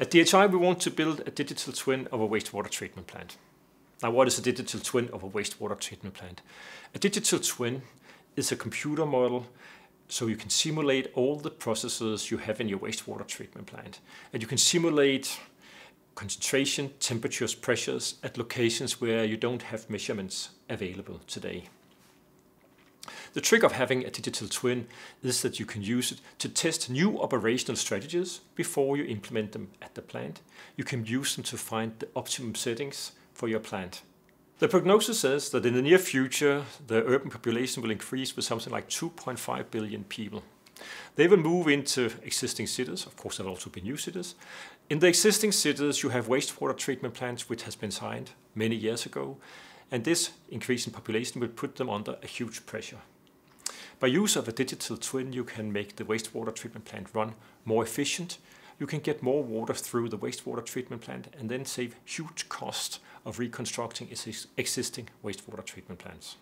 At DHI, we want to build a digital twin of a wastewater treatment plant. Now, what is a digital twin of a wastewater treatment plant? A digital twin is a computer model so you can simulate all the processes you have in your wastewater treatment plant. And you can simulate concentration, temperatures, pressures at locations where you don't have measurements available today. The trick of having a digital twin is that you can use it to test new operational strategies before you implement them at the plant. You can use them to find the optimum settings for your plant. The prognosis says that in the near future, the urban population will increase with something like 2.5 billion people. They will move into existing cities. Of course, there will also be new cities. In the existing cities, you have wastewater treatment plants, which has been signed many years ago. And this increase in population will put them under a huge pressure. By use of a digital twin, you can make the wastewater treatment plant run more efficient. You can get more water through the wastewater treatment plant and then save huge costs of reconstructing existing wastewater treatment plants.